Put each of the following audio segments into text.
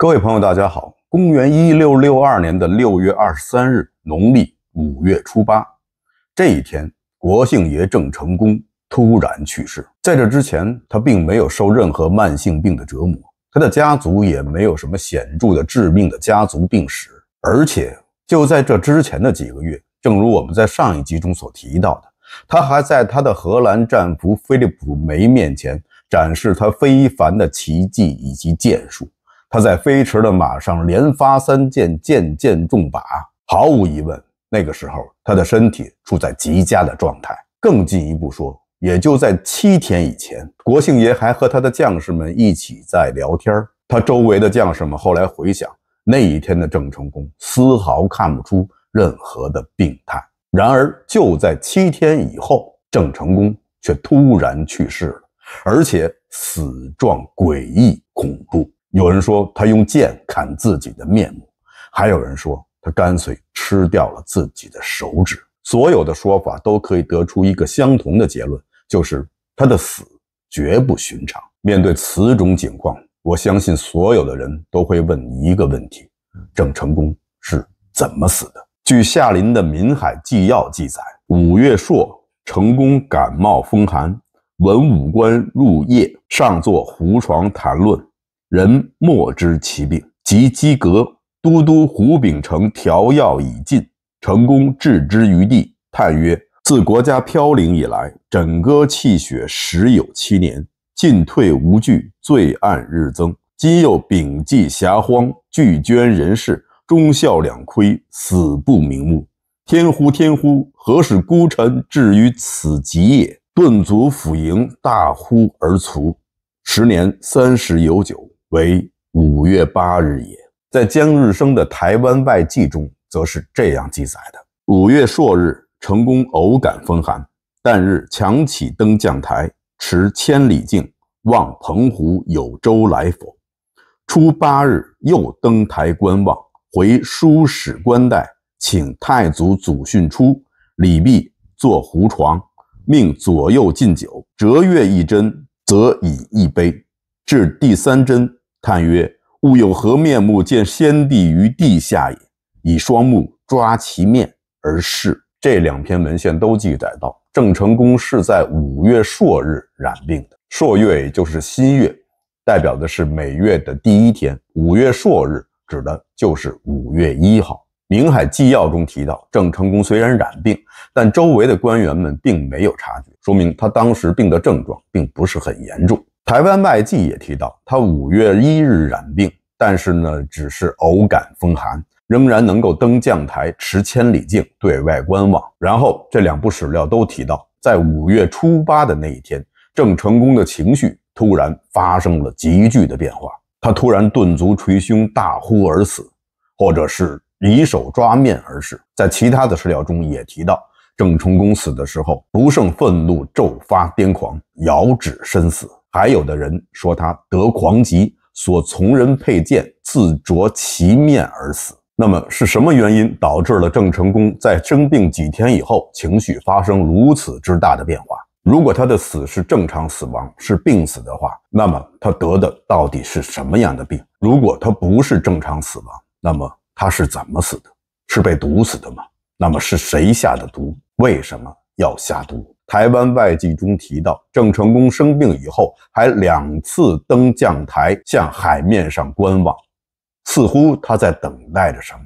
各位朋友，大家好。公元一六六二年的六月二十三日，农历五月初八，这一天，国姓爷郑成功突然去世。在这之前，他并没有受任何慢性病的折磨，他的家族也没有什么显著的致命的家族病史。而且，就在这之前的几个月，正如我们在上一集中所提到的，他还在他的荷兰战俘菲利普梅面前展示他非凡的奇迹以及剑术。他在飞驰的马上连发三箭，箭箭中靶。毫无疑问，那个时候他的身体处在极佳的状态。更进一步说，也就在七天以前，国姓爷还和他的将士们一起在聊天他周围的将士们后来回想，那一天的郑成功丝毫看不出任何的病态。然而，就在七天以后，郑成功却突然去世了，而且死状诡异恐怖。有人说他用剑砍自己的面目，还有人说他干脆吃掉了自己的手指。所有的说法都可以得出一个相同的结论，就是他的死绝不寻常。面对此种情况，我相信所有的人都会问一个问题：郑成功是怎么死的？据夏林的《闽海纪要》记载，五月朔，成功感冒风寒，文武官入夜，上坐胡床谈论。人莫知其病，及饥革，都督胡秉成调药已尽，成功置之于地，叹曰：“自国家飘零以来，枕戈泣血时有七年，进退无据，罪案日增。今又秉济遐荒，拒捐人事，忠孝两亏，死不瞑目。天乎天乎，何使孤臣至于此极也？顿足府营，大呼而卒。时年三十有九。”为五月八日也，在江日升的《台湾外记》中，则是这样记载的：五月朔日，成功偶感风寒，旦日强起登将台，持千里镜，望澎湖有舟来否。初八日，又登台观望，回书使官带，请太祖祖训出，礼毕，坐胡床，命左右进酒，折月一针，则以一杯，至第三针。叹曰：“吾有何面目见先帝于地下也？”以双目抓其面而视。这两篇文献都记载到，郑成功是在五月朔日染病的。朔月也就是新月，代表的是每月的第一天。五月朔日指的就是五月一号。《明海纪要》中提到，郑成功虽然染病，但周围的官员们并没有察觉，说明他当时病的症状并不是很严重。台湾外记也提到，他五月一日染病，但是呢，只是偶感风寒，仍然能够登将台，持千里镜对外观望。然后这两部史料都提到，在五月初八的那一天，郑成功的情绪突然发生了急剧的变化，他突然顿足捶胸，大呼而死，或者是以手抓面而死。在其他的史料中也提到，郑成功死的时候不胜愤怒，骤发癫狂，遥指身死。还有的人说他得狂疾，所从人佩剑，自啄其面而死。那么是什么原因导致了郑成功在生病几天以后情绪发生如此之大的变化？如果他的死是正常死亡，是病死的话，那么他得的到底是什么样的病？如果他不是正常死亡，那么他是怎么死的？是被毒死的吗？那么是谁下的毒？为什么要下毒？台湾外记中提到，郑成功生病以后，还两次登将台，向海面上观望，似乎他在等待着什么。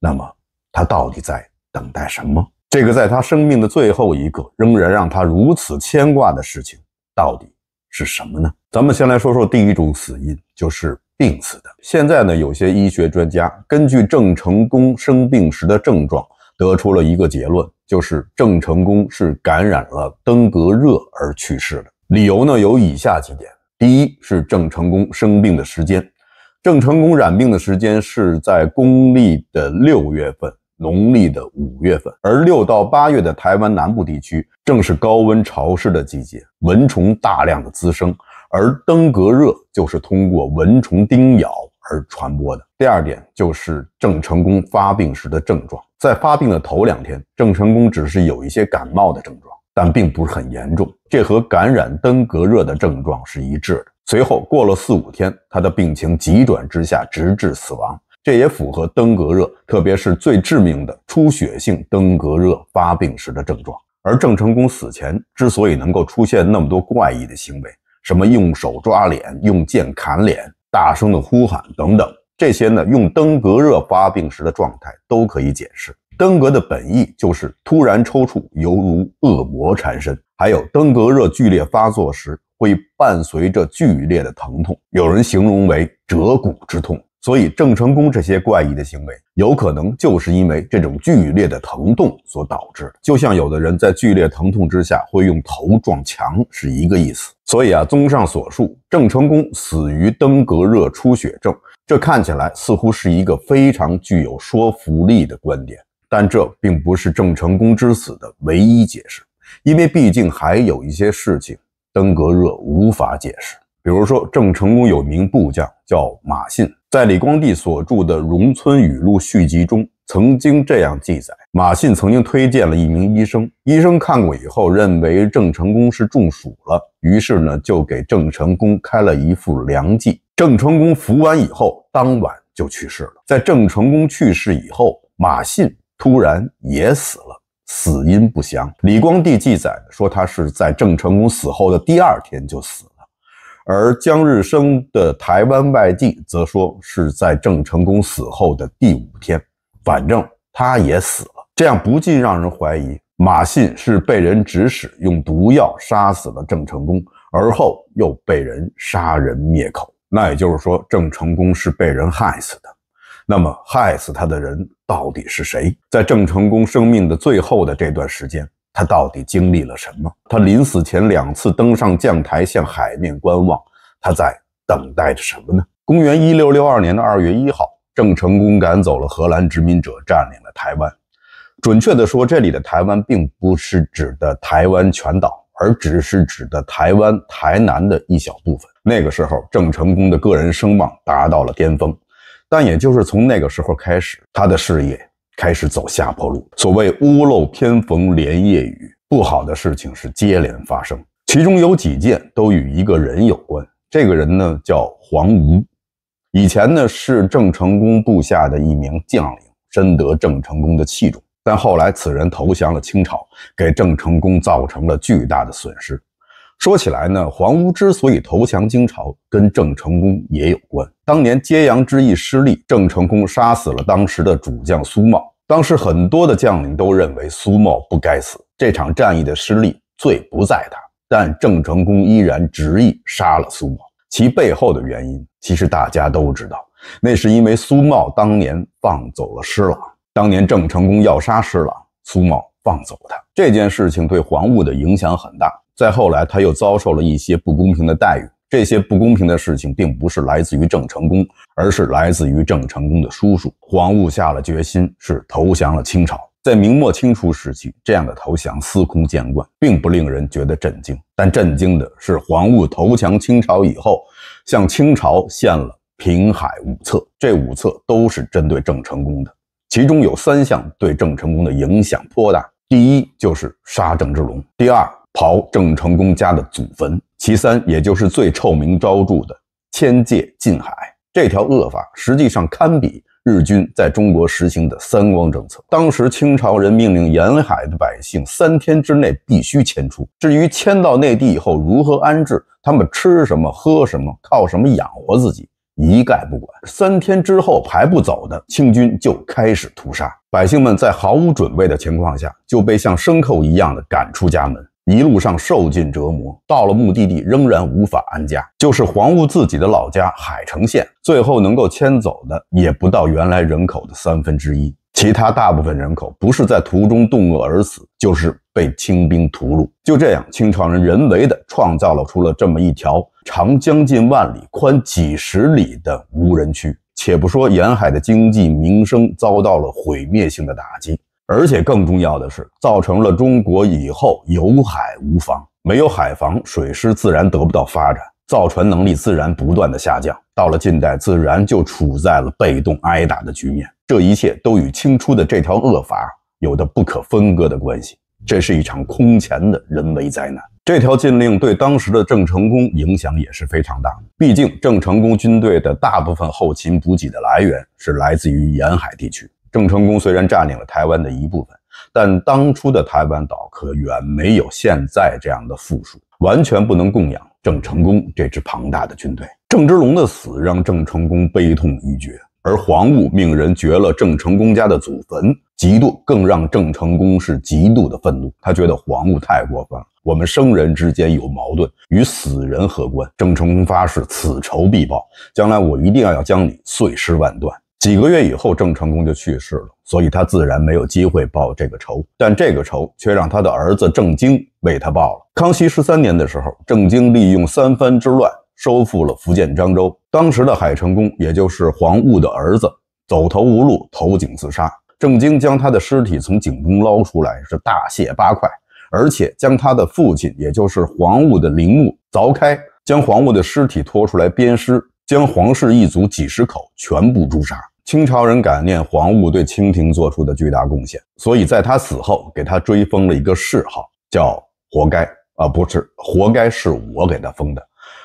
那么，他到底在等待什么？这个在他生命的最后一刻，仍然让他如此牵挂的事情，到底是什么呢？咱们先来说说第一种死因，就是病死的。现在呢，有些医学专家根据郑成功生病时的症状，得出了一个结论。就是郑成功是感染了登革热而去世的，理由呢有以下几点：第一是郑成功生病的时间，郑成功染病的时间是在公历的六月份，农历的五月份，而六到八月的台湾南部地区正是高温潮湿的季节，蚊虫大量的滋生，而登革热就是通过蚊虫叮咬而传播的。第二点就是郑成功发病时的症状。在发病的头两天，郑成功只是有一些感冒的症状，但并不是很严重，这和感染登革热的症状是一致的。随后过了四五天，他的病情急转直下，直至死亡。这也符合登革热，特别是最致命的出血性登革热发病时的症状。而郑成功死前之所以能够出现那么多怪异的行为，什么用手抓脸、用剑砍脸、大声的呼喊等等，这些呢，用登革热发病时的状态都可以解释。登革的本意就是突然抽搐，犹如恶魔缠身。还有登革热剧烈发作时会伴随着剧烈的疼痛，有人形容为折骨之痛。所以，郑成功这些怪异的行为，有可能就是因为这种剧烈的疼痛所导致。就像有的人在剧烈疼痛之下会用头撞墙是一个意思。所以啊，综上所述，郑成功死于登革热出血症，这看起来似乎是一个非常具有说服力的观点。但这并不是郑成功之死的唯一解释，因为毕竟还有一些事情登革热无法解释。比如说，郑成功有名部将叫马信，在李光地所著的《荣村语录续集》中，曾经这样记载：马信曾经推荐了一名医生，医生看过以后认为郑成功是中暑了，于是呢就给郑成功开了一副良剂。郑成功服完以后，当晚就去世了。在郑成功去世以后，马信突然也死了，死因不详。李光地记载说，他是在郑成功死后的第二天就死。而姜日升的《台湾外记》则说是在郑成功死后的第五天，反正他也死了。这样不禁让人怀疑，马信是被人指使用毒药杀死了郑成功，而后又被人杀人灭口。那也就是说，郑成功是被人害死的。那么，害死他的人到底是谁？在郑成功生命的最后的这段时间。他到底经历了什么？他临死前两次登上将台向海面观望，他在等待着什么呢？公元一六六二年的二月一号，郑成功赶走了荷兰殖民者，占领了台湾。准确的说，这里的台湾并不是指的台湾全岛，而只是指的台湾台南的一小部分。那个时候，郑成功的个人声望达到了巅峰，但也就是从那个时候开始，他的事业。开始走下坡路。所谓屋漏偏逢连夜雨，不好的事情是接连发生。其中有几件都与一个人有关。这个人呢叫黄吴，以前呢是郑成功部下的一名将领，深得郑成功的器重。但后来此人投降了清朝，给郑成功造成了巨大的损失。说起来呢，黄吴之所以投降金朝，跟郑成功也有关。当年揭阳之役失利，郑成功杀死了当时的主将苏茂。当时很多的将领都认为苏茂不该死，这场战役的失利罪不在他，但郑成功依然执意杀了苏茂。其背后的原因，其实大家都知道，那是因为苏茂当年放走了施琅。当年郑成功要杀施琅，苏茂放走他，这件事情对黄雾的影响很大。再后来，他又遭受了一些不公平的待遇。这些不公平的事情，并不是来自于郑成功，而是来自于郑成功的叔叔黄雾下了决心，是投降了清朝。在明末清初时期，这样的投降司空见惯，并不令人觉得震惊。但震惊的是，黄雾投降清朝以后，向清朝献了平海五策，这五策都是针对郑成功的，其中有三项对郑成功的影响颇大。第一就是杀郑芝龙，第二刨郑成功家的祖坟。其三，也就是最臭名昭著的迁界禁海这条恶法，实际上堪比日军在中国实行的三光政策。当时清朝人命令沿海的百姓三天之内必须迁出，至于迁到内地以后如何安置，他们吃什么、喝什么、靠什么养活自己，一概不管。三天之后还不走的，清军就开始屠杀百姓们，在毫无准备的情况下，就被像牲口一样的赶出家门。一路上受尽折磨，到了目的地仍然无法安家。就是黄雾自己的老家海城县，最后能够迁走的也不到原来人口的三分之一。其他大部分人口不是在途中冻饿而死，就是被清兵屠戮。就这样，清朝人人为的创造了出了这么一条长将近万里、宽几十里的无人区。且不说沿海的经济民生遭到了毁灭性的打击。而且更重要的是，造成了中国以后有海无防，没有海防，水师自然得不到发展，造船能力自然不断的下降。到了近代，自然就处在了被动挨打的局面。这一切都与清初的这条恶法有着不可分割的关系。这是一场空前的人为灾难。这条禁令对当时的郑成功影响也是非常大的。毕竟郑成功军队的大部分后勤补给的来源是来自于沿海地区。郑成功虽然占领了台湾的一部分，但当初的台湾岛可远没有现在这样的富庶，完全不能供养郑成功这支庞大的军队。郑芝龙的死让郑成功悲痛欲绝。而黄雾命人掘了郑成功家的祖坟，嫉妒更让郑成功是极度的愤怒。他觉得黄雾太过分了，我们生人之间有矛盾，与死人何关？郑成功发誓，此仇必报，将来我一定要要将你碎尸万段。几个月以后，郑成功就去世了，所以他自然没有机会报这个仇。但这个仇却让他的儿子郑经为他报了。康熙十三年的时候，郑经利用三藩之乱。收复了福建漳州，当时的海成功，也就是黄雾的儿子，走投无路，投井自杀。郑经将他的尸体从井中捞出来，是大卸八块，而且将他的父亲，也就是黄雾的陵墓凿开，将黄雾的尸体拖出来鞭尸，将皇室一族几十口全部诛杀。清朝人感念黄务对清廷做出的巨大贡献，所以在他死后给他追封了一个谥号，叫“活该”啊，不是“活该”，是我给他封的。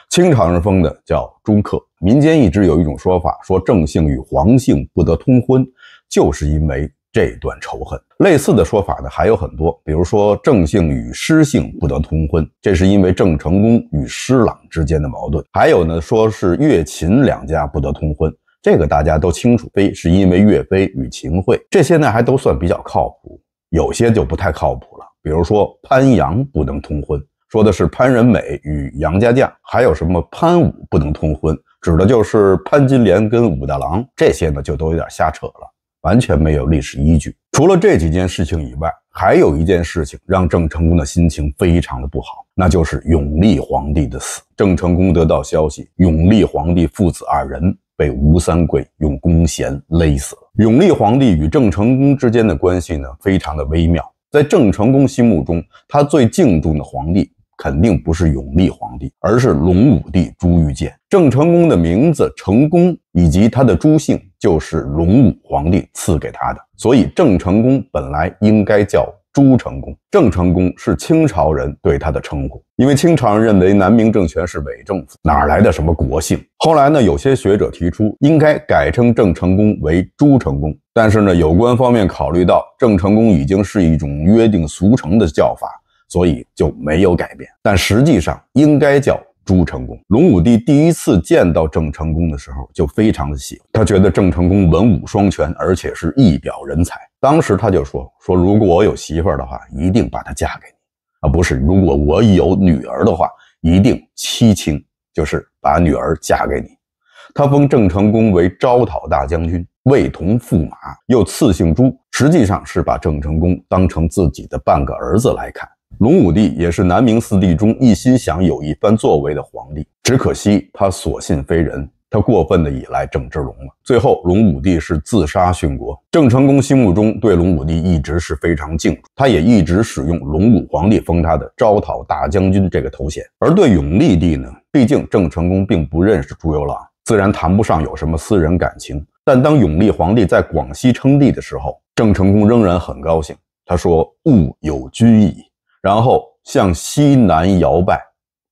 清朝人封的叫朱克，民间一直有一种说法，说郑姓与黄姓不得通婚，就是因为这段仇恨。类似的说法呢还有很多，比如说郑姓与施姓不得通婚，这是因为郑成功与施琅之间的矛盾。还有呢，说是岳秦两家不得通婚，这个大家都清楚，非是因为岳飞与秦桧。这些呢还都算比较靠谱，有些就不太靠谱了，比如说潘杨不能通婚。说的是潘仁美与杨家将，还有什么潘武不能通婚，指的就是潘金莲跟武大郎。这些呢就都有点瞎扯了，完全没有历史依据。除了这几件事情以外，还有一件事情让郑成功的心情非常的不好，那就是永历皇帝的死。郑成功得到消息，永历皇帝父子二人被吴三桂用弓弦勒死了。永历皇帝与郑成功之间的关系呢，非常的微妙。在郑成功心目中，他最敬重的皇帝。肯定不是永历皇帝，而是隆武帝朱玉建。郑成功的名字成功以及他的朱姓就是隆武皇帝赐给他的，所以郑成功本来应该叫朱成功。郑成功是清朝人对他的称呼，因为清朝人认为南明政权是伪政府，哪来的什么国姓？后来呢，有些学者提出应该改称郑成功为朱成功，但是呢，有关方面考虑到郑成功已经是一种约定俗成的叫法。所以就没有改变，但实际上应该叫朱成功。隆武帝第一次见到郑成功的时候，就非常的喜欢，他觉得郑成功文武双全，而且是一表人才。当时他就说：“说如果我有媳妇儿的话，一定把她嫁给你，啊，不是，如果我有女儿的话，一定妻亲，就是把女儿嫁给你。”他封郑成功为招讨大将军，卫同驸马，又赐姓朱，实际上是把郑成功当成自己的半个儿子来看。隆武帝也是南明四帝中一心想有一番作为的皇帝，只可惜他所信非人，他过分的依赖郑芝龙了。最后，隆武帝是自杀殉国。郑成功心目中对隆武帝一直是非常敬重，他也一直使用隆武皇帝封他的招讨大将军这个头衔。而对永历帝呢，毕竟郑成功并不认识朱由榔，自然谈不上有什么私人感情。但当永历皇帝在广西称帝的时候，郑成功仍然很高兴，他说：“物有君矣。”然后向西南摇拜，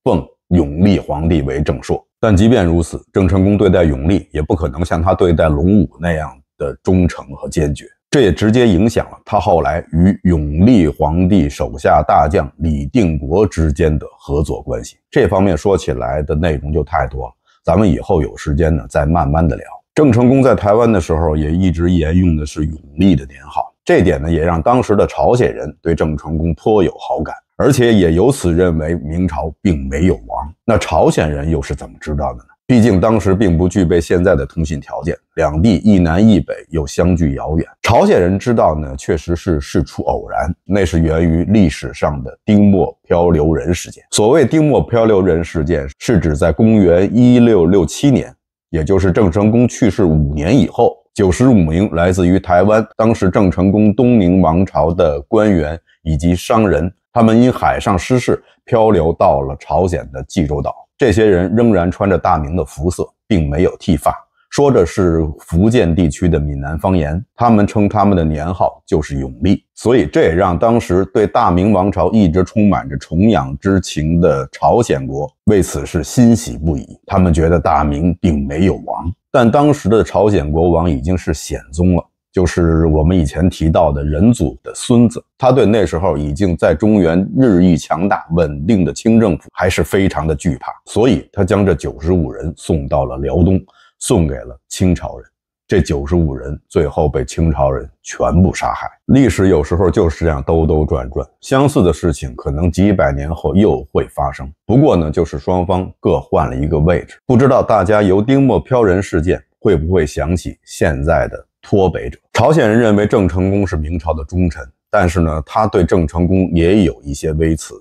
奉永历皇帝为正朔。但即便如此，郑成功对待永历也不可能像他对待隆武那样的忠诚和坚决。这也直接影响了他后来与永历皇帝手下大将李定国之间的合作关系。这方面说起来的内容就太多了，咱们以后有时间呢再慢慢的聊。郑成功在台湾的时候也一直沿用的是永历的年号。这点呢，也让当时的朝鲜人对郑成功颇有好感，而且也由此认为明朝并没有亡。那朝鲜人又是怎么知道的呢？毕竟当时并不具备现在的通信条件，两地一南一北又相距遥远。朝鲜人知道呢，确实是事出偶然，那是源于历史上的丁默漂流人事件。所谓丁默漂流人事件，是指在公元一六六七年，也就是郑成功去世五年以后。九十五名来自于台湾，当时郑成功东宁王朝的官员以及商人，他们因海上失事漂流到了朝鲜的济州岛。这些人仍然穿着大明的服色，并没有剃发，说着是福建地区的闽南方言。他们称他们的年号就是永历，所以这也让当时对大明王朝一直充满着崇仰之情的朝鲜国为此是欣喜不已。他们觉得大明并没有亡，但当时的朝鲜国王已经是显宗了。就是我们以前提到的仁祖的孙子，他对那时候已经在中原日益强大、稳定的清政府还是非常的惧怕，所以他将这九十五人送到了辽东，送给了清朝人。这九十五人最后被清朝人全部杀害。历史有时候就是这样兜兜转转，相似的事情可能几百年后又会发生。不过呢，就是双方各换了一个位置。不知道大家由丁默飘人事件会不会想起现在的？脱北者，朝鲜人认为郑成功是明朝的忠臣，但是呢，他对郑成功也有一些微词，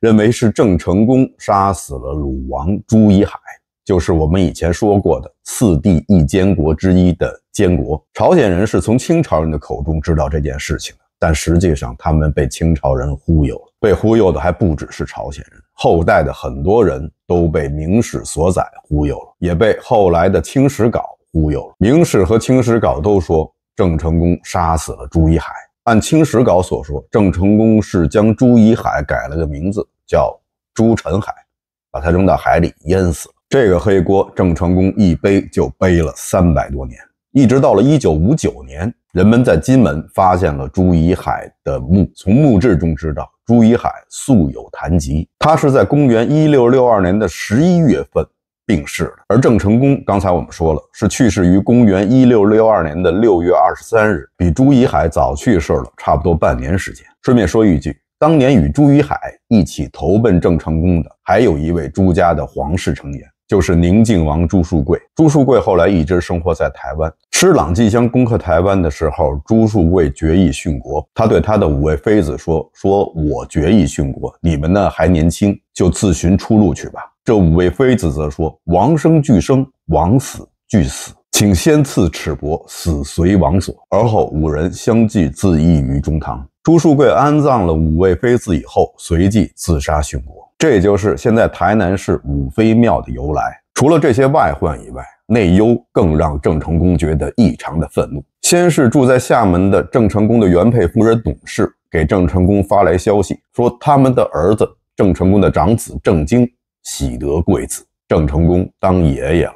认为是郑成功杀死了鲁王朱一海，就是我们以前说过的四帝一监国之一的监国。朝鲜人是从清朝人的口中知道这件事情的，但实际上他们被清朝人忽悠了，被忽悠的还不只是朝鲜人，后代的很多人都被《明史》所载忽悠了，也被后来的《清史稿》。忽悠了，《明史》和《清史稿》都说郑成功杀死了朱一海。按《清史稿》所说，郑成功是将朱一海改了个名字，叫朱宸海，把他扔到海里淹死了。这个黑锅，郑成功一背就背了三百多年，一直到了一九五九年，人们在金门发现了朱一海的墓。从墓志中知道，朱一海素有残疾，他是在公元一六六二年的十一月份。病逝了，而郑成功刚才我们说了，是去世于公元一六六二年的六月二十三日，比朱一海早去世了差不多半年时间。顺便说一句，当年与朱一海一起投奔郑成功的，还有一位朱家的皇室成员，就是宁靖王朱树贵。朱树贵后来一直生活在台湾。施琅即将攻克台湾的时候，朱树贵决意殉国。他对他的五位妃子说：“说我决意殉国，你们呢还年轻，就自寻出路去吧。”这五位妃子则说：“王生俱生，王死俱死，请先赐赤帛，死随王所。”而后五人相继自缢于中堂。朱树贵安葬了五位妃子以后，随即自杀殉国。这就是现在台南市五妃庙的由来。除了这些外患以外，内忧更让郑成功觉得异常的愤怒。先是住在厦门的郑成功的原配夫人董氏给郑成功发来消息，说他们的儿子郑成功的长子郑经。喜得贵子，郑成功当爷爷了。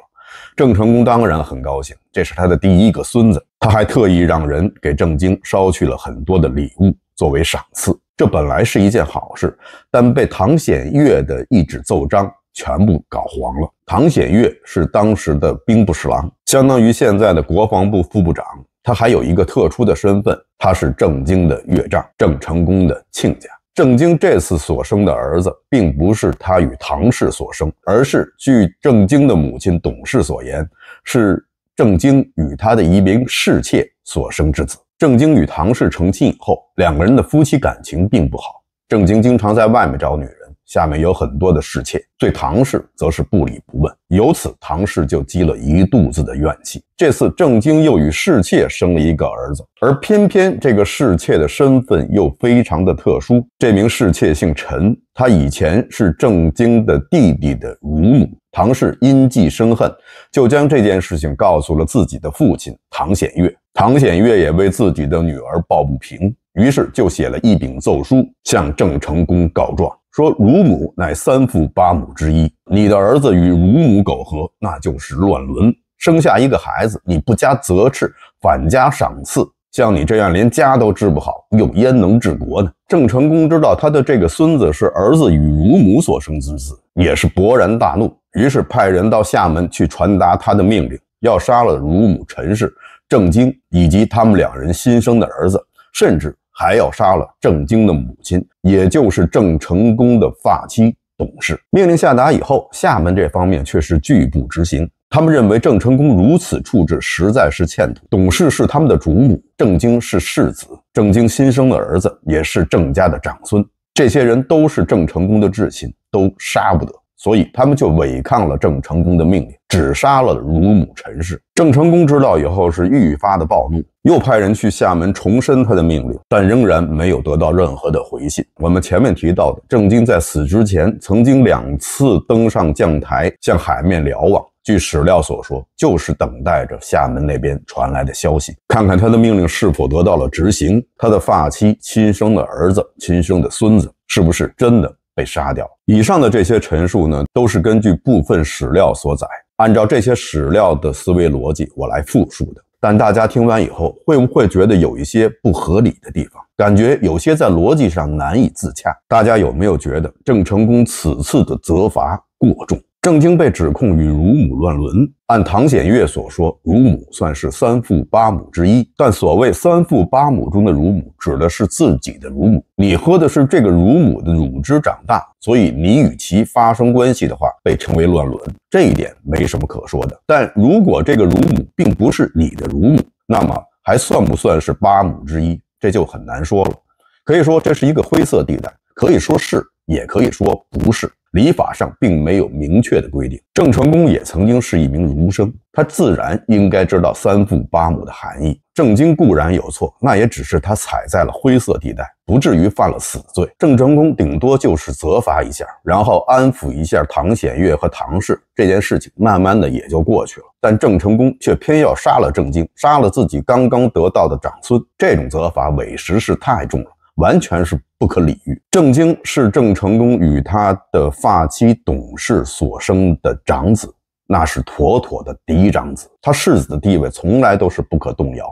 郑成功当然很高兴，这是他的第一个孙子。他还特意让人给郑经捎去了很多的礼物作为赏赐。这本来是一件好事，但被唐显岳的一纸奏章全部搞黄了。唐显岳是当时的兵部侍郎，相当于现在的国防部副部长。他还有一个特殊的身份，他是郑经的岳丈，郑成功的亲家。郑经这次所生的儿子，并不是他与唐氏所生，而是据郑经的母亲董氏所言，是郑经与他的一名侍妾所生之子。郑经与唐氏成亲以后，两个人的夫妻感情并不好。郑经经常在外面找女人。下面有很多的侍妾，对唐氏则是不理不问，由此唐氏就积了一肚子的怨气。这次郑经又与侍妾生了一个儿子，而偏偏这个侍妾的身份又非常的特殊。这名侍妾姓陈，她以前是郑经的弟弟的乳母。唐氏因记生恨，就将这件事情告诉了自己的父亲唐显月。唐显月也为自己的女儿抱不平，于是就写了一禀奏书，向郑成功告状。说乳母乃三父八母之一，你的儿子与乳母苟合，那就是乱伦。生下一个孩子，你不加责斥，反加赏赐，像你这样连家都治不好，又焉能治国呢？郑成功知道他的这个孙子是儿子与乳母所生之子，也是勃然大怒，于是派人到厦门去传达他的命令，要杀了乳母陈氏、郑经以及他们两人新生的儿子，甚至。还要杀了郑经的母亲，也就是郑成功的发妻董氏。命令下达以后，厦门这方面却是拒不执行。他们认为郑成功如此处置实在是欠妥。董氏是他们的主母，郑经是世子，郑经新生的儿子也是郑家的长孙，这些人都是郑成功的至亲，都杀不得。所以他们就违抗了郑成功的命令，只杀了乳母陈氏。郑成功知道以后是愈发的暴怒，又派人去厦门重申他的命令，但仍然没有得到任何的回信。我们前面提到的，郑经在死之前曾经两次登上将台向海面瞭望，据史料所说，就是等待着厦门那边传来的消息，看看他的命令是否得到了执行，他的发妻、亲生的儿子、亲生的孙子是不是真的被杀掉。以上的这些陈述呢，都是根据部分史料所载，按照这些史料的思维逻辑，我来复述的。但大家听完以后，会不会觉得有一些不合理的地方？感觉有些在逻辑上难以自洽？大家有没有觉得郑成功此次的责罚过重？郑经被指控与乳母乱伦，按唐显岳所说，乳母算是三父八母之一。但所谓三父八母中的乳母，指的是自己的乳母。你喝的是这个乳母的乳汁长大，所以你与其发生关系的话，被称为乱伦，这一点没什么可说的。但如果这个乳母并不是你的乳母，那么还算不算是八母之一？这就很难说了。可以说这是一个灰色地带，可以说是，也可以说不是。礼法上并没有明确的规定。郑成功也曾经是一名儒生，他自然应该知道三父八母的含义。郑经固然有错，那也只是他踩在了灰色地带，不至于犯了死罪。郑成功顶多就是责罚一下，然后安抚一下唐显岳和唐氏，这件事情慢慢的也就过去了。但郑成功却偏要杀了郑经，杀了自己刚刚得到的长孙，这种责罚委实是太重了。完全是不可理喻。郑经是郑成功与他的发妻董氏所生的长子，那是妥妥的嫡长子，他世子的地位从来都是不可动摇。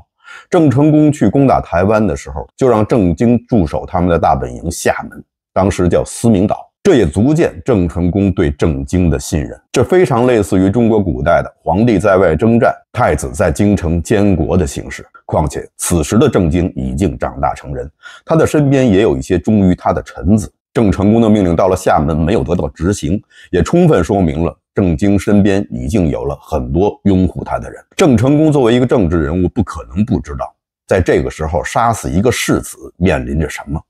郑成功去攻打台湾的时候，就让郑经驻守他们的大本营厦门，当时叫思明岛。这也足见郑成功对郑经的信任，这非常类似于中国古代的皇帝在外征战，太子在京城监国的形式。况且此时的郑经已经长大成人，他的身边也有一些忠于他的臣子。郑成功的命令到了厦门没有得到执行，也充分说明了郑经身边已经有了很多拥护他的人。郑成功作为一个政治人物，不可能不知道，在这个时候杀死一个世子面临着什么。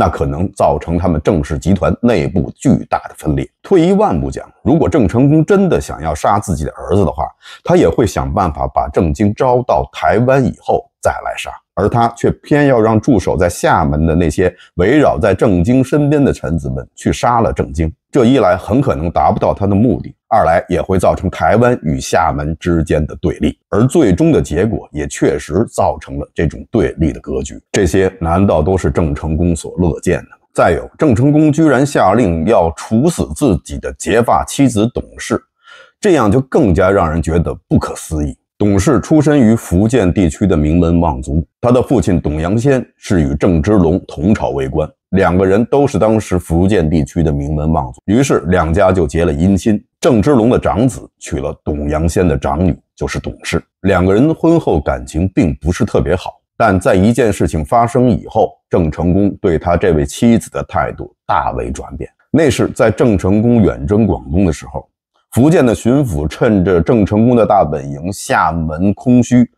那可能造成他们郑氏集团内部巨大的分裂。退一万步讲，如果郑成功真的想要杀自己的儿子的话，他也会想办法把郑经招到台湾以后再来杀。而他却偏要让驻守在厦门的那些围绕在郑经身边的臣子们去杀了郑经。这一来很可能达不到他的目的，二来也会造成台湾与厦门之间的对立。而最终的结果也确实造成了这种对立的格局。这些难道都是郑成功所乐见的吗？再有，郑成功居然下令要处死自己的结发妻子董氏，这样就更加让人觉得不可思议。董氏出身于福建地区的名门望族，他的父亲董阳先是与郑芝龙同朝为官，两个人都是当时福建地区的名门望族，于是两家就结了姻亲。郑芝龙的长子娶了董阳先的长女，就是董氏。两个人婚后感情并不是特别好，但在一件事情发生以后，郑成功对他这位妻子的态度大为转变。那是在郑成功远征广东的时候。福建的巡抚趁着郑成功的大本营厦门空虚，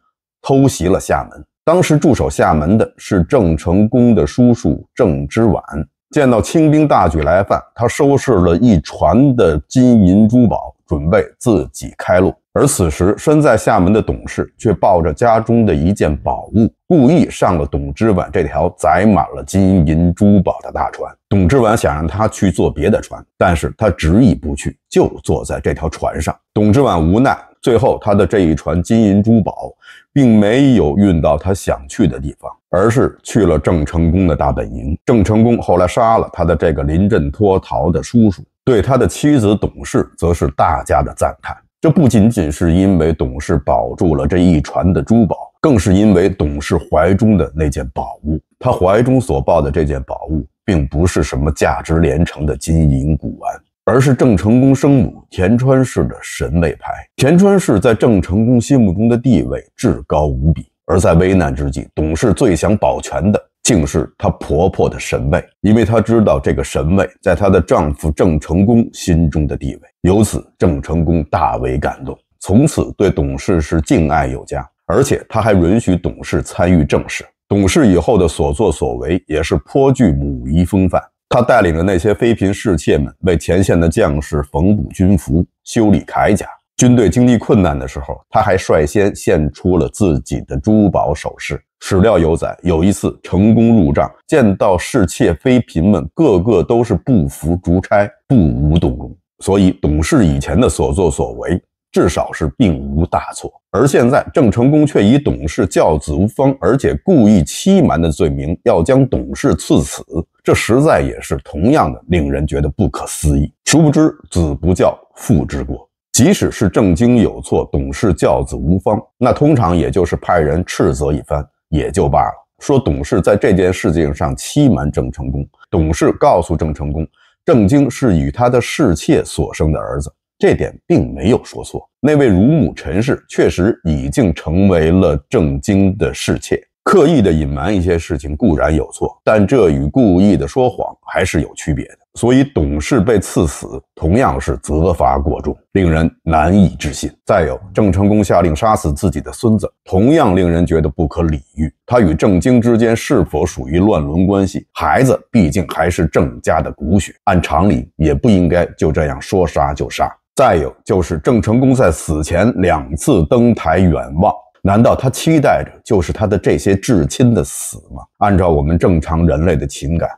偷袭了厦门。当时驻守厦门的是郑成功的叔叔郑芝婉。见到清兵大举来犯，他收拾了一船的金银珠宝，准备自己开路。而此时身在厦门的董氏却抱着家中的一件宝物，故意上了董之婉这条载满了金银珠宝的大船。董之婉想让他去坐别的船，但是他执意不去，就坐在这条船上。董之婉无奈，最后他的这一船金银珠宝并没有运到他想去的地方，而是去了郑成功的大本营。郑成功后来杀了他的这个临阵脱逃的叔叔，对他的妻子董氏则是大加的赞叹。这不仅仅是因为董氏保住了这一船的珠宝，更是因为董氏怀中的那件宝物。他怀中所抱的这件宝物，并不是什么价值连城的金银古玩，而是郑成功生母田川氏的神位牌。田川氏在郑成功心目中的地位至高无比，而在危难之际，董氏最想保全的。竟是她婆婆的神位，因为她知道这个神位在她的丈夫郑成功心中的地位。由此，郑成功大为感动，从此对董氏是敬爱有加，而且他还允许董氏参与政事。董氏以后的所作所为也是颇具母仪风范。他带领着那些妃嫔侍妾们为前线的将士缝补军服、修理铠甲。军队经济困难的时候，他还率先献出了自己的珠宝首饰。史料有载，有一次成功入帐，见到侍妾妃嫔们个个都是不服烛差，不无动容。所以董氏以前的所作所为，至少是并无大错。而现在郑成功却以董事教子无方，而且故意欺瞒的罪名，要将董事赐死，这实在也是同样的令人觉得不可思议。殊不知子不教，父之过。即使是郑经有错，董事教子无方，那通常也就是派人斥责一番也就罢了。说董事在这件事情上欺瞒郑成功，董事告诉郑成功，郑经是与他的侍妾所生的儿子，这点并没有说错。那位乳母陈氏确实已经成为了郑经的侍妾。刻意的隐瞒一些事情固然有错，但这与故意的说谎还是有区别的。所以董氏被赐死，同样是责罚过重，令人难以置信。再有，郑成功下令杀死自己的孙子，同样令人觉得不可理喻。他与郑经之间是否属于乱伦关系？孩子毕竟还是郑家的骨血，按常理也不应该就这样说杀就杀。再有就是郑成功在死前两次登台远望。难道他期待着就是他的这些至亲的死吗？按照我们正常人类的情感，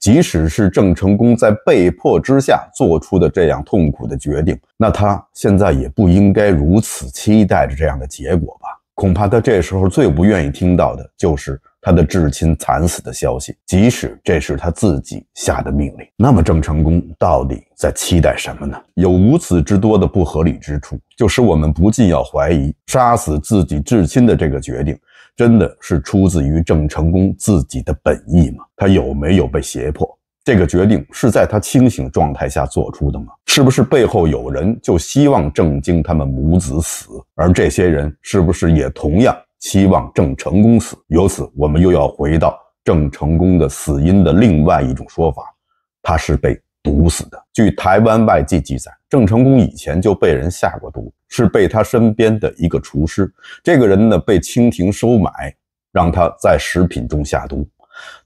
即使是郑成功在被迫之下做出的这样痛苦的决定，那他现在也不应该如此期待着这样的结果吧？恐怕他这时候最不愿意听到的就是。他的至亲惨死的消息，即使这是他自己下的命令，那么郑成功到底在期待什么呢？有如此之多的不合理之处，就使我们不禁要怀疑：杀死自己至亲的这个决定，真的是出自于郑成功自己的本意吗？他有没有被胁迫？这个决定是在他清醒状态下做出的吗？是不是背后有人就希望郑经他们母子死？而这些人是不是也同样？期望郑成功死，由此我们又要回到郑成功的死因的另外一种说法，他是被毒死的。据台湾外记记载，郑成功以前就被人下过毒，是被他身边的一个厨师。这个人呢被清廷收买，让他在食品中下毒。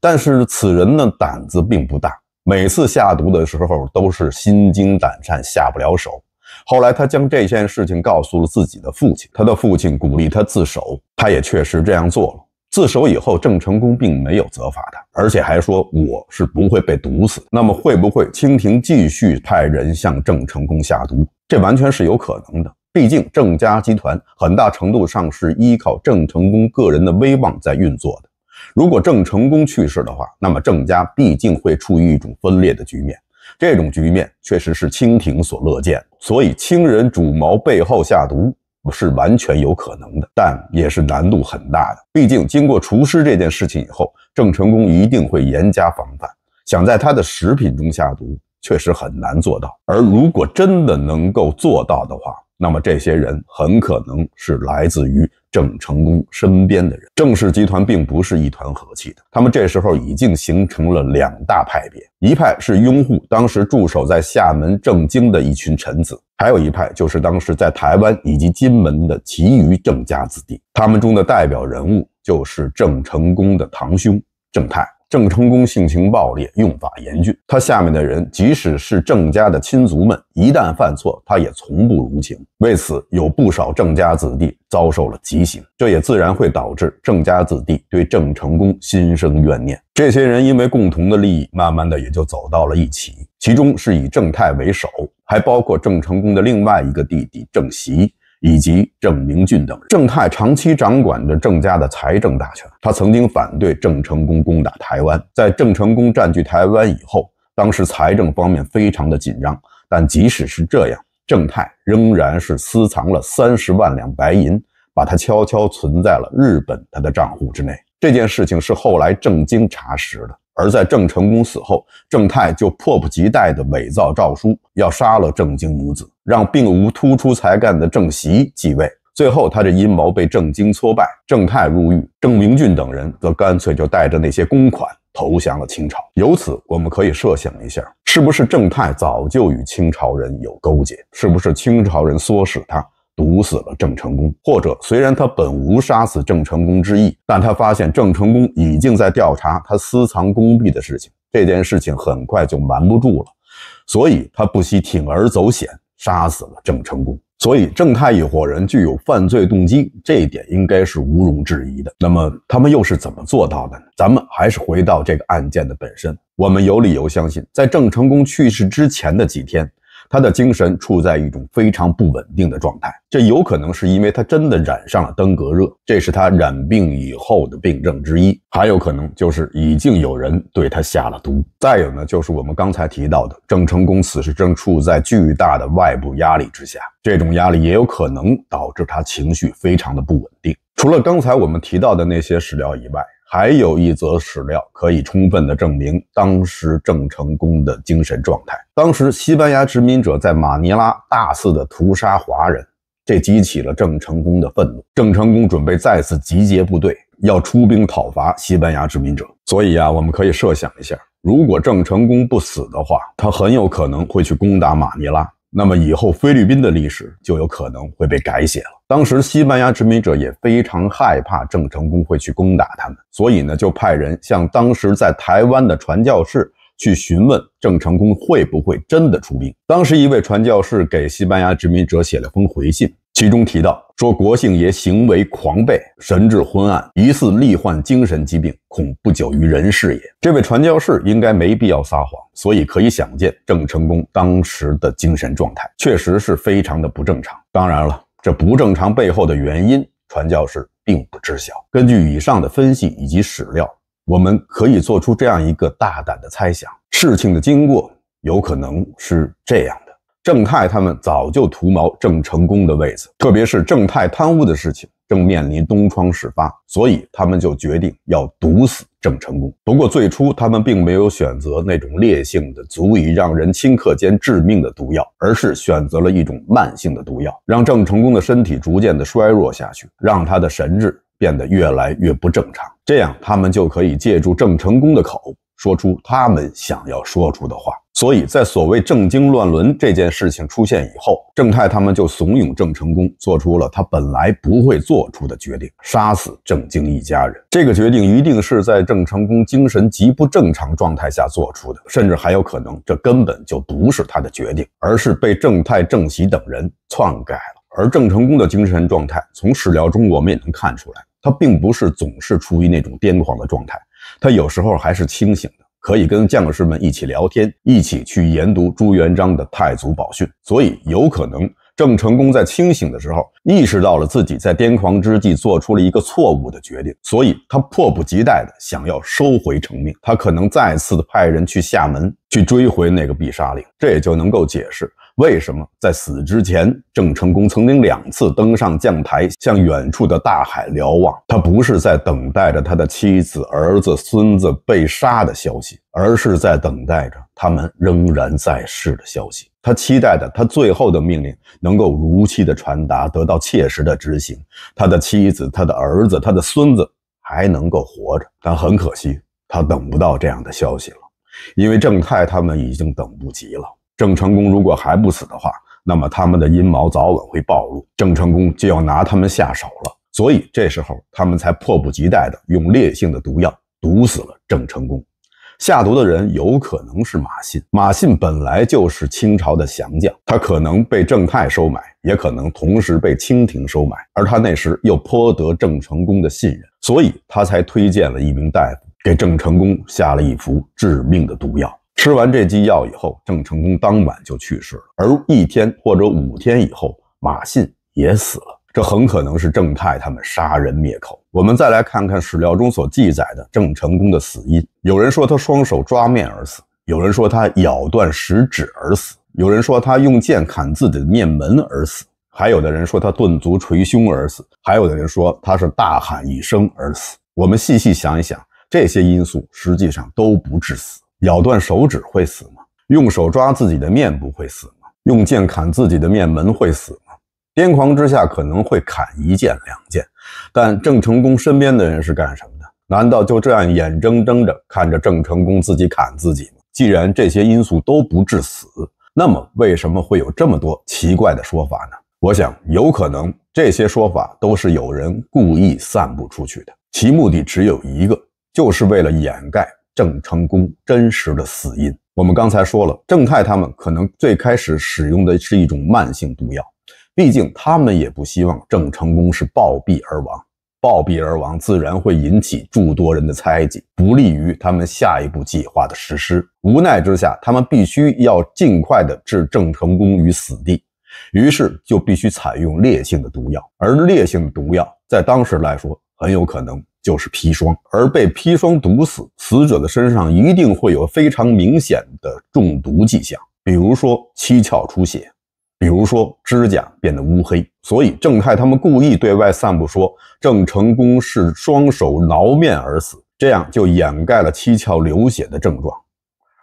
但是此人呢胆子并不大，每次下毒的时候都是心惊胆战，下不了手。后来，他将这件事情告诉了自己的父亲，他的父亲鼓励他自首，他也确实这样做了。自首以后，郑成功并没有责罚他，而且还说我是不会被毒死。那么，会不会清廷继续派人向郑成功下毒？这完全是有可能的。毕竟，郑家集团很大程度上是依靠郑成功个人的威望在运作的。如果郑成功去世的话，那么郑家毕竟会处于一种分裂的局面。这种局面确实是清廷所乐见，所以清人主谋背后下毒是完全有可能的，但也是难度很大的。毕竟经过厨师这件事情以后，郑成功一定会严加防范，想在他的食品中下毒确实很难做到。而如果真的能够做到的话，那么这些人很可能是来自于。郑成功身边的人，郑氏集团并不是一团和气的。他们这时候已经形成了两大派别，一派是拥护当时驻守在厦门郑经的一群臣子，还有一派就是当时在台湾以及金门的其余郑家子弟。他们中的代表人物就是郑成功的堂兄郑泰。郑成功性情暴烈，用法严峻。他下面的人，即使是郑家的亲族们，一旦犯错，他也从不容情。为此，有不少郑家子弟遭受了极刑。这也自然会导致郑家子弟对郑成功心生怨念。这些人因为共同的利益，慢慢的也就走到了一起。其中是以郑泰为首，还包括郑成功的另外一个弟弟郑袭。以及郑明俊等人，郑泰长期掌管着郑家的财政大权。他曾经反对郑成功攻打台湾，在郑成功占据台湾以后，当时财政方面非常的紧张。但即使是这样，郑泰仍然是私藏了三十万两白银，把它悄悄存在了日本他的账户之内。这件事情是后来郑经查实的。而在郑成功死后，郑泰就迫不及待地伪造诏书，要杀了郑经母子，让并无突出才干的郑袭继位。最后，他这阴谋被郑经挫败，郑泰入狱，郑明俊等人则干脆就带着那些公款投降了清朝。由此，我们可以设想一下，是不是郑泰早就与清朝人有勾结？是不是清朝人唆使他？毒死了郑成功，或者虽然他本无杀死郑成功之意，但他发现郑成功已经在调查他私藏公币的事情，这件事情很快就瞒不住了，所以他不惜铤而走险，杀死了郑成功。所以郑太一伙人具有犯罪动机，这一点应该是毋庸置疑的。那么他们又是怎么做到的呢？咱们还是回到这个案件的本身，我们有理由相信，在郑成功去世之前的几天。他的精神处在一种非常不稳定的状态，这有可能是因为他真的染上了登革热，这是他染病以后的病症之一。还有可能就是已经有人对他下了毒。再有呢，就是我们刚才提到的，郑成功此时正处在巨大的外部压力之下，这种压力也有可能导致他情绪非常的不稳定。除了刚才我们提到的那些史料以外，还有一则史料可以充分的证明当时郑成功的精神状态。当时西班牙殖民者在马尼拉大肆的屠杀华人，这激起了郑成功的愤怒。郑成功准备再次集结部队，要出兵讨伐西班牙殖民者。所以啊，我们可以设想一下，如果郑成功不死的话，他很有可能会去攻打马尼拉。那么以后菲律宾的历史就有可能会被改写了。当时西班牙殖民者也非常害怕郑成功会去攻打他们，所以呢就派人向当时在台湾的传教士去询问郑成功会不会真的出兵。当时一位传教士给西班牙殖民者写了封回信。其中提到说，国姓爷行为狂悖，神志昏暗，疑似罹患精神疾病，恐不久于人世也。这位传教士应该没必要撒谎，所以可以想见郑成功当时的精神状态确实是非常的不正常。当然了，这不正常背后的原因，传教士并不知晓。根据以上的分析以及史料，我们可以做出这样一个大胆的猜想：事情的经过有可能是这样。郑泰他们早就图谋郑成功的位子，特别是郑泰贪污的事情正面临东窗事发，所以他们就决定要毒死郑成功。不过最初他们并没有选择那种烈性的、足以让人顷刻间致命的毒药，而是选择了一种慢性的毒药，让郑成功的身体逐渐的衰弱下去，让他的神智变得越来越不正常。这样他们就可以借助郑成功的口说出他们想要说出的话。所以在所谓郑经乱伦这件事情出现以后，郑泰他们就怂恿郑成功做出了他本来不会做出的决定，杀死郑经一家人。这个决定一定是在郑成功精神极不正常状态下做出的，甚至还有可能这根本就不是他的决定，而是被郑泰、郑喜等人篡改了。而郑成功的精神状态，从史料中我们也能看出来，他并不是总是处于那种癫狂的状态，他有时候还是清醒的。可以跟将士们一起聊天，一起去研读朱元璋的《太祖宝训》，所以有可能郑成功在清醒的时候意识到了自己在癫狂之际做出了一个错误的决定，所以他迫不及待的想要收回成命。他可能再次的派人去厦门去追回那个必杀令，这也就能够解释。为什么在死之前，郑成功曾经两次登上将台，向远处的大海瞭望？他不是在等待着他的妻子、儿子、孙子被杀的消息，而是在等待着他们仍然在世的消息。他期待的，他最后的命令能够如期的传达，得到切实的执行。他的妻子、他的儿子、他的孙子还能够活着，但很可惜，他等不到这样的消息了，因为郑泰他们已经等不及了。郑成功如果还不死的话，那么他们的阴谋早晚会暴露，郑成功就要拿他们下手了。所以这时候他们才迫不及待地用烈性的毒药毒死了郑成功。下毒的人有可能是马信，马信本来就是清朝的降将，他可能被郑泰收买，也可能同时被清廷收买，而他那时又颇得郑成功的信任，所以他才推荐了一名大夫给郑成功下了一服致命的毒药。吃完这剂药以后，郑成功当晚就去世了。而一天或者五天以后，马信也死了。这很可能是郑泰他们杀人灭口。我们再来看看史料中所记载的郑成功的死因。有人说他双手抓面而死，有人说他咬断食指而死，有人说他用剑砍自己的面门而死，还有的人说他顿足捶胸而死，还有的人说他是大喊一声而死。我们细细想一想，这些因素实际上都不致死。咬断手指会死吗？用手抓自己的面部会死吗？用剑砍自己的面门会死吗？癫狂之下可能会砍一剑两剑，但郑成功身边的人是干什么的？难道就这样眼睁睁着看着郑成功自己砍自己吗？既然这些因素都不致死，那么为什么会有这么多奇怪的说法呢？我想，有可能这些说法都是有人故意散布出去的，其目的只有一个，就是为了掩盖。郑成功真实的死因，我们刚才说了，郑泰他们可能最开始使用的是一种慢性毒药，毕竟他们也不希望郑成功是暴毙而亡。暴毙而亡，自然会引起诸多人的猜忌，不利于他们下一步计划的实施。无奈之下，他们必须要尽快的置郑成功于死地，于是就必须采用烈性的毒药。而烈性的毒药在当时来说，很有可能就是砒霜。而被砒霜毒死，死者的身上一定会有非常明显的中毒迹象，比如说七窍出血。比如说指甲变得乌黑，所以郑泰他们故意对外散布说郑成功是双手挠面而死，这样就掩盖了七窍流血的症状。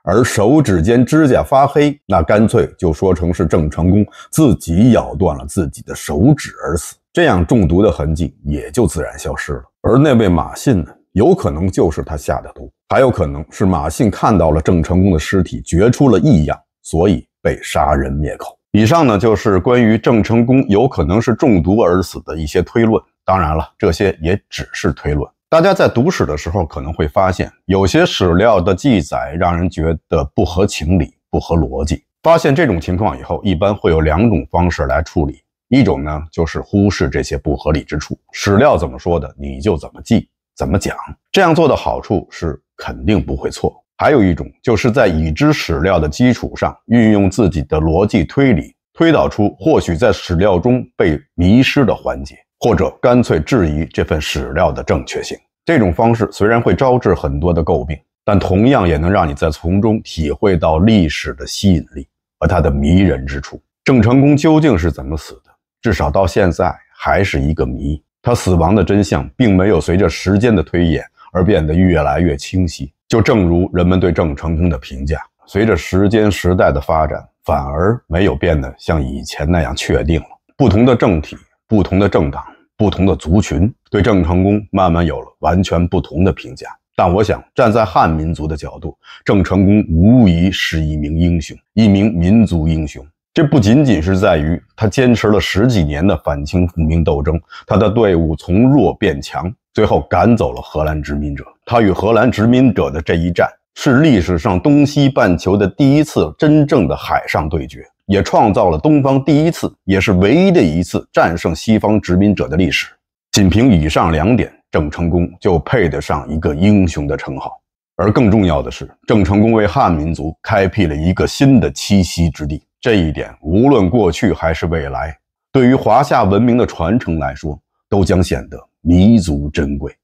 而手指间指甲发黑，那干脆就说成是郑成功自己咬断了自己的手指而死，这样中毒的痕迹也就自然消失了。而那位马信呢，有可能就是他下的毒，还有可能是马信看到了郑成功的尸体，觉出了异样，所以被杀人灭口。以上呢就是关于郑成功有可能是中毒而死的一些推论。当然了，这些也只是推论。大家在读史的时候可能会发现，有些史料的记载让人觉得不合情理、不合逻辑。发现这种情况以后，一般会有两种方式来处理：一种呢就是忽视这些不合理之处，史料怎么说的你就怎么记、怎么讲。这样做的好处是肯定不会错。还有一种，就是在已知史料的基础上，运用自己的逻辑推理，推导出或许在史料中被迷失的环节，或者干脆质疑这份史料的正确性。这种方式虽然会招致很多的诟病，但同样也能让你在从中体会到历史的吸引力和它的迷人之处。郑成功究竟是怎么死的？至少到现在还是一个谜。他死亡的真相并没有随着时间的推演而变得越来越清晰。就正如人们对郑成功的评价，随着时间时代的发展，反而没有变得像以前那样确定了。不同的政体、不同的政党、不同的族群，对郑成功慢慢有了完全不同的评价。但我想，站在汉民族的角度，郑成功无疑是一名英雄，一名民族英雄。这不仅仅是在于他坚持了十几年的反清复明斗争，他的队伍从弱变强。最后赶走了荷兰殖民者。他与荷兰殖民者的这一战，是历史上东西半球的第一次真正的海上对决，也创造了东方第一次，也是唯一的一次战胜西方殖民者的历史。仅凭以上两点，郑成功就配得上一个英雄的称号。而更重要的是，郑成功为汉民族开辟了一个新的栖息之地。这一点，无论过去还是未来，对于华夏文明的传承来说，都将显得。弥足珍贵。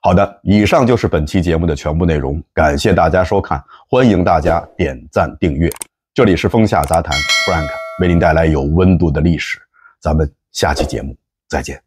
好的，以上就是本期节目的全部内容，感谢大家收看，欢迎大家点赞订阅。这里是风下杂谈，Frank 为您带来有温度的历史，咱们下期节目再见。